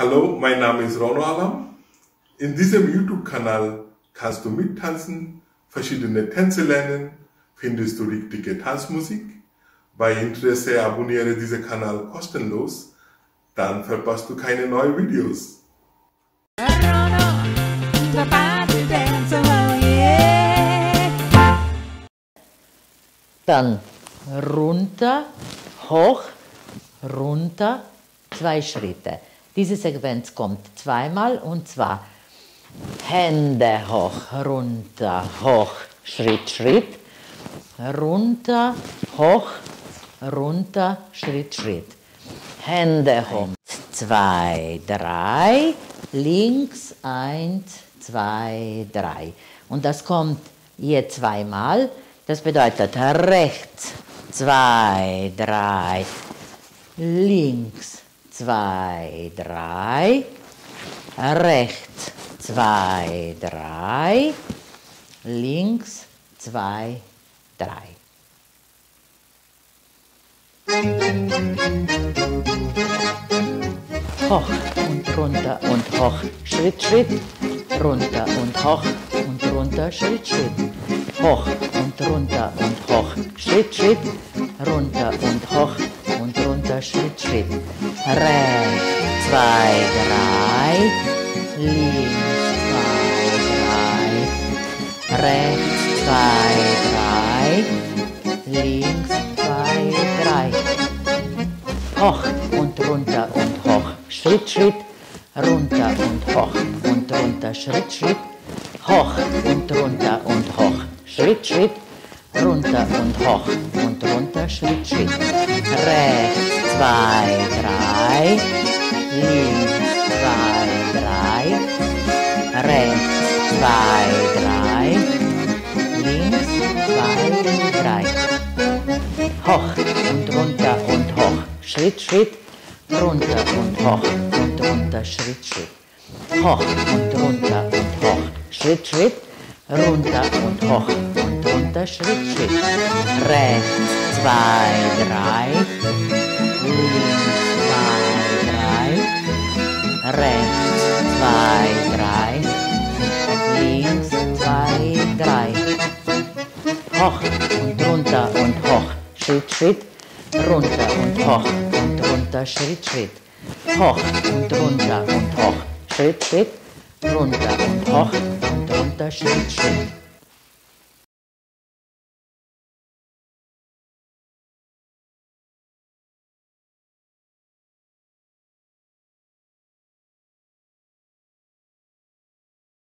Hallo, mein Name ist Rono Alam. In diesem YouTube-Kanal kannst du mittanzen, verschiedene Tänze lernen, findest du richtige Tanzmusik. Bei Interesse abonniere diesen Kanal kostenlos, dann verpasst du keine neuen Videos. Dann runter, hoch, runter, zwei Schritte. Diese Sequenz kommt zweimal und zwar Hände hoch, runter, hoch, Schritt, Schritt, runter, hoch, runter, Schritt, Schritt. Hände hoch. Zwei, drei, links, eins, zwei, drei. Und das kommt je zweimal. Das bedeutet rechts, zwei, drei, links, zwei, drei, rechts, zwei, drei, links, zwei, drei. Hoch und runter und hoch, Schritt, Schritt, runter und hoch und runter, Schritt, Schritt, hoch und runter und hoch, Schritt, Schritt, runter und hoch rechts, zwei, drei, links, zwei, drei, rechts, zwei, drei, links, zwei, drei, hoch und runter und hoch, Schritt, Schritt, runter und hoch und runter, Schritt, Schritt, hoch und runter und hoch, Schritt, Schritt, runter und hoch und runter, Schritt, Schritt, rechts, zwei, drei, links, zwei, drei, rechts, zwei, drei, links, zwei, drei, hoch und runter und hoch, Schritt, Schritt, runter und hoch und runter, Schritt, Schritt. Hoch und runter und hoch, Schritt, Schritt, runter und hoch runter, Schritt, Schritt. Rechts, zwei, drei, links, zwei, drei, rechts, zwei, drei, links, zwei, drei. Hoch und runter und hoch, Schritt, Schritt, runter und hoch und runter, Schritt, Schritt. Hoch und runter und hoch, Schritt, Schritt, runter und hoch und runter, Schritt, Schritt.